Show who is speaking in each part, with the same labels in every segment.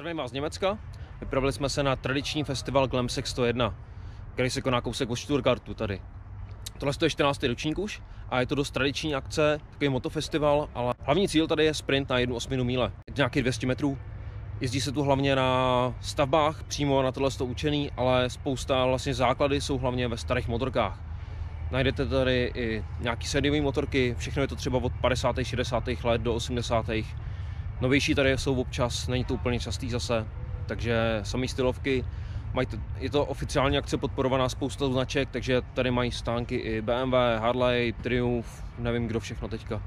Speaker 1: Zdravím vás z Německa. Vypravili jsme se na tradiční festival Glamsec 101, který se koná kousek od Stuttgartu tady. Tohle je 14. ročník už a je to dost tradiční akce, takový motofestival, ale hlavní cíl tady je sprint na jednu osminu míle. Nějakých 200 metrů. Jezdí se tu hlavně na stavbách, přímo na tohle to učený, ale spousta vlastně základy jsou hlavně ve starých motorkách. Najdete tady i nějaký sériové motorky, všechno je to třeba od 50. 60. let do 80. Novější tady jsou občas, není to úplně častý zase, takže samý stylovky. Mají to, je to oficiální akce podporovaná spousta značek, takže tady mají stánky i BMW, Harley, Triumph, nevím kdo všechno teďka.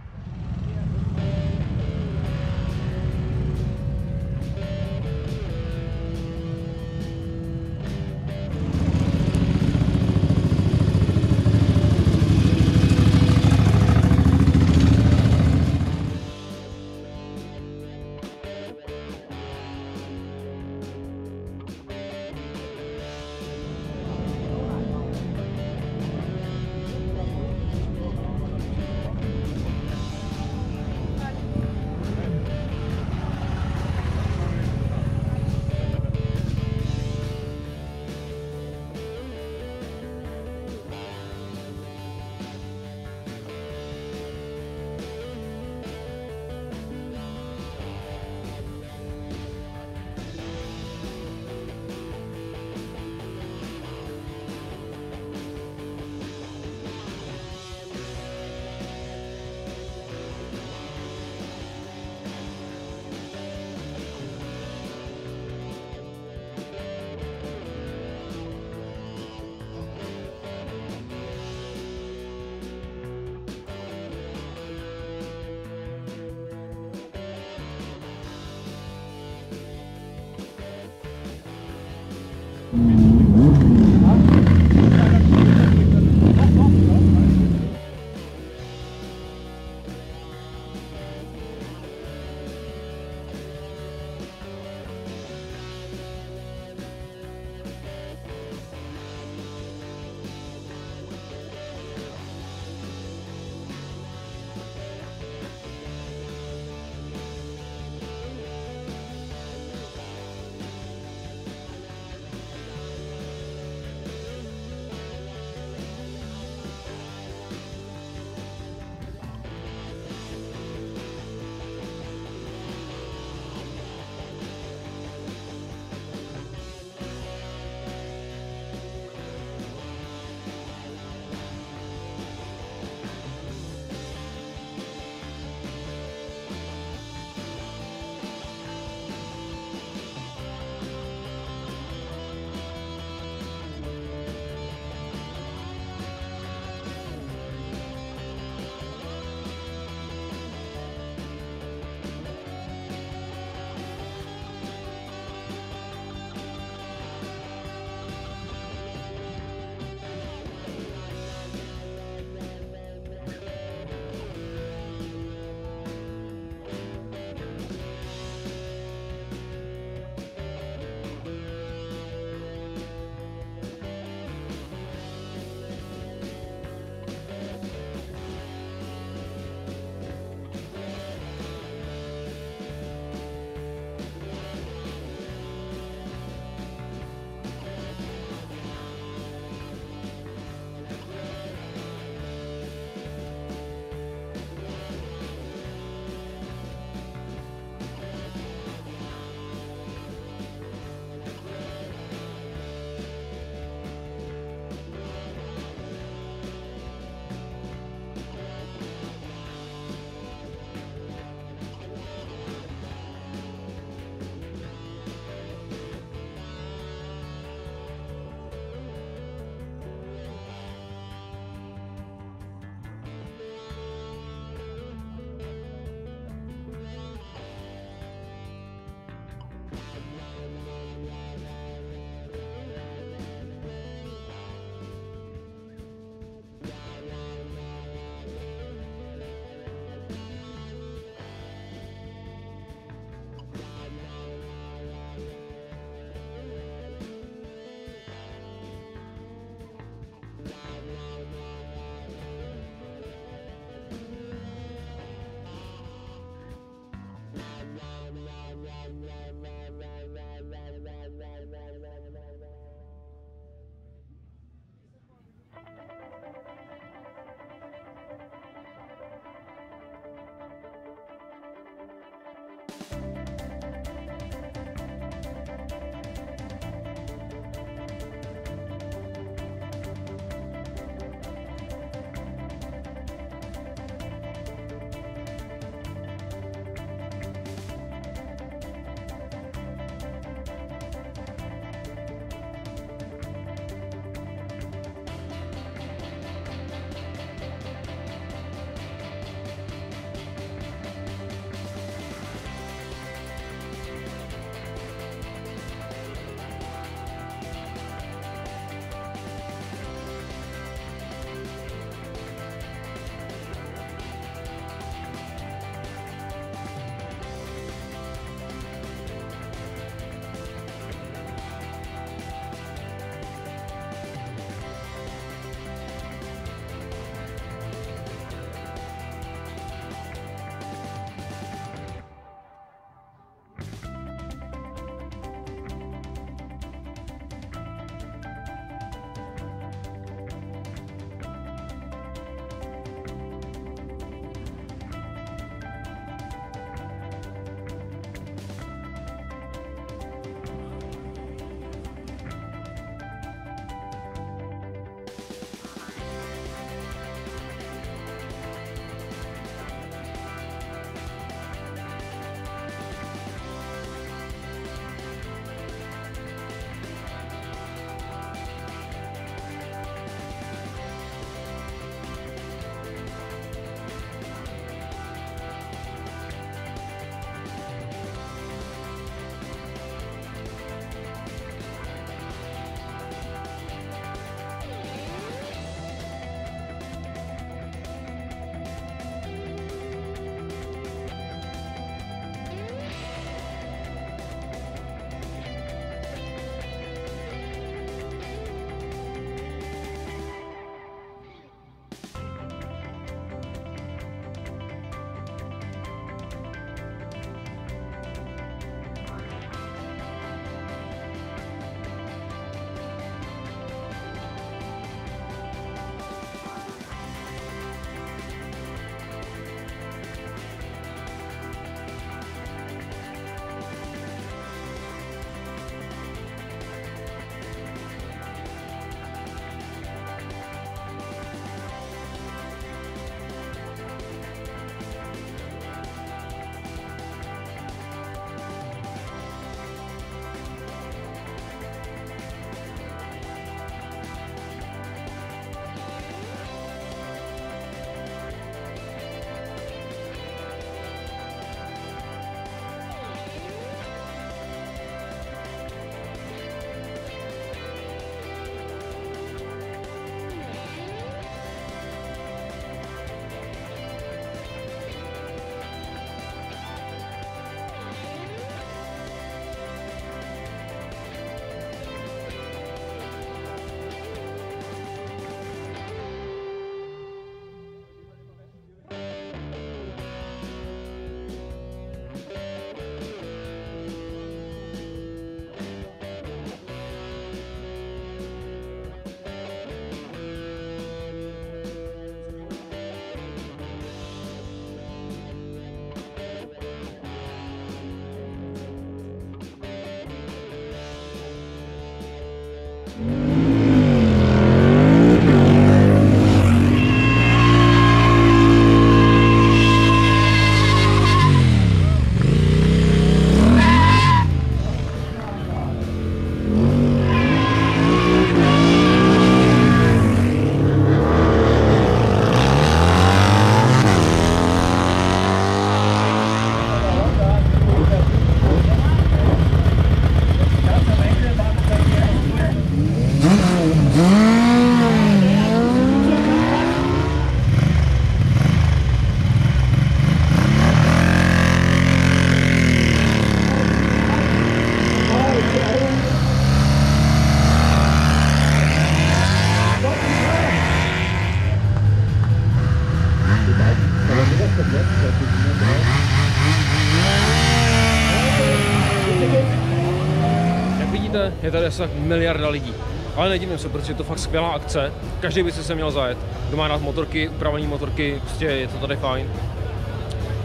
Speaker 1: Je tady asi tak miliarda lidí. Ale nedivím se, protože je to fakt skvělá akce. Každý by si se měl zajet. Kdo má rád motorky, upravené motorky, prostě je to tady fajn.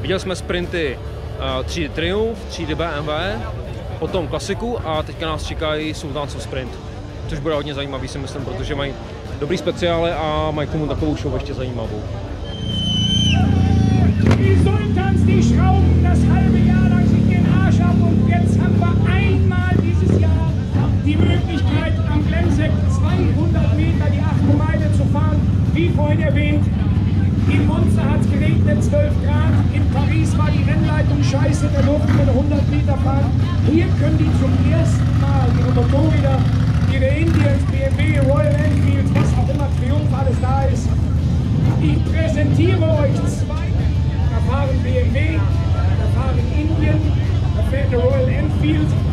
Speaker 1: Viděli jsme sprinty uh, třídy Triumph, třídy BMW, potom klasiku a teďka nás čekají Sultans Sprint, což bude hodně zajímavý si myslím, protože mají dobrý speciály a mají k tomu takovou show ještě zajímavou.
Speaker 2: Die Sultans, die schrauben vorhin erwähnt, in Monza hat es geregnet, 12 Grad. In Paris war die Rennleitung scheiße, da durften wir 100 Meter fahren. Hier können die zum ersten Mal ihre Motorräder, ihre Indians, BMW, Royal Enfield, was auch immer, Triumph, alles da ist. Ich präsentiere euch zwei. Da fahren BMW, da fahren Indien, da fährt der Royal Enfield.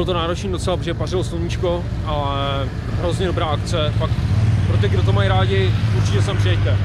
Speaker 1: Bylo to náročné docela, protože pařilo sluníčko, ale hrozně dobrá akce. Fakt pro ty, kdo to mají rádi, určitě sem přijeďte.